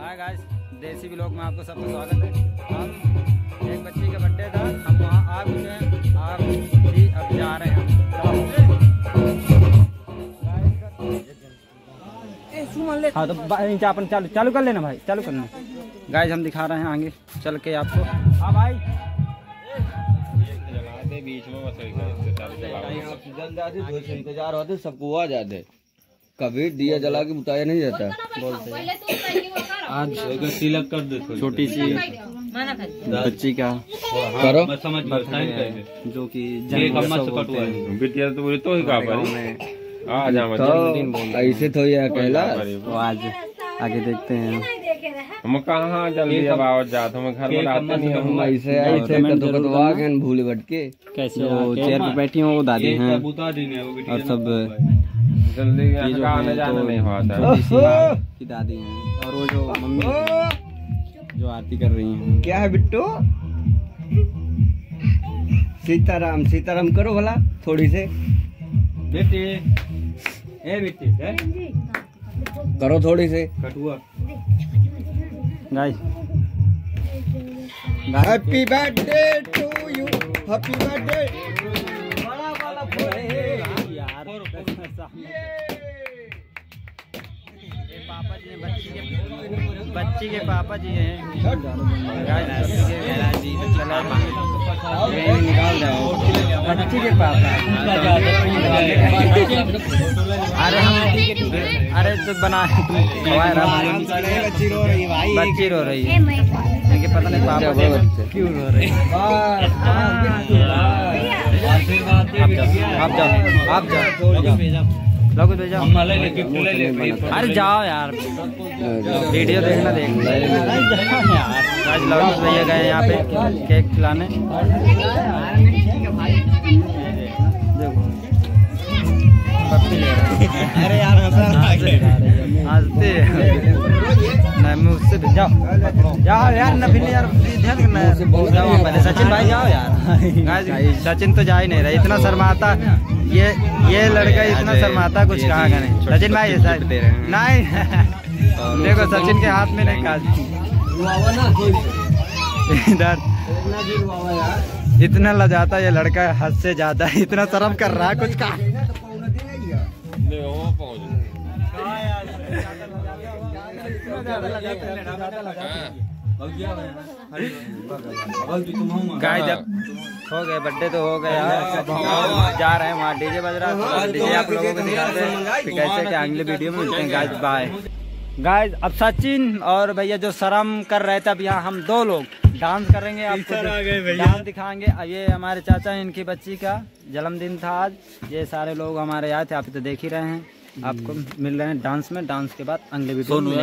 Hi guys देसी blog में आपको सबका स्वागत है। हम एक बच्ची का बर्थडे था हम वहाँ आ चुके हैं आप भी अब जा रहे हैं। हाँ तो अपन चालू चालू कर लेना भाई चालू करना। गाइस हम दिखा रहे हैं आगे चल के आपको। हाँ भाई। जल्दी दो से इंतज़ार होते सबको आ जाते। कभी दिया जला के बुताया नहीं जाता। आज तिलक कर दे छोटी सी बच्ची का करो। समझ जो कि हैं। तो बोली तो ऐसे तो ये अकेला। तो आज आगे देखते हैं। हम कहाँ जल्दी अब आओ जात हम घर नहीं हम ऐसे आए थे आ गए भूल भट के। कैसे जो चेयर पे बैठी हैं वो दादी हैं। और सब जल्दी ये जो आने हैं जाना नहीं हुआ तो था की दादी हैं। और वो जो मम्मी जो आरती कर रही हैं। क्या है बिट्टू? सीताराम सीताराम करो भला थोड़ी से। बेटे ए बेटे करो थोड़ी से। कटुआ। Guys happy birthday to you happy birthday बच्ची के पापा जी हैं। बच्ची के पापा। अरे अरे तो बना बच्ची रो रही भाई बच्ची रो रही है। पता नहीं पापा क्यों रो रहे हैं? आप जाओ। आप जाओ। जाओ लोग भेजा अम्मा ले ले गिफ्ट ले ले अरे जाओ यार। वीडियो देखना देख। आज लोग भैया गए यहाँ पे केक खिलाने। अरे यार हँसते नहीं मैं उससे भी जाओ जाओ यार ना फिर यार ध्यान करना जाओ पहले सचिन भाई जाओ यार। सचिन तो जा ही नहीं रहा इतना शर्माता ये ये लड़का इतना शर्माता कुछ कहा का नहीं सचिन भाई ऐसा नहीं। देखो सचिन के हाथ में नहीं। काज। इधर। इतना लजाता ये लड़का हद से ज़्यादा इतना शर्म कर रहा है कुछ कहा? गाय जब हो गए बर्थडे तो हो गया। जा रहे हैं वहाँ डीजे बज रहा है तो डीजे आप लोगों को दिखाते हैं कैसे क्या अगले वीडियो में मिलते हैं। गाइस बाय गाइस अब सचिन और भैया जो शर्म कर रहे थे अब यहाँ हम दो लोग डांस करेंगे आपको डांस दिखाएँगे। अब ये हमारे चाचा हैं इनकी बच्ची का जन्मदिन था आज। ये सारे लोग हमारे आए थे आप तो देख ही रहे हैं। आपको मिल रहे हैं डांस में। डांस के बाद अगले भी में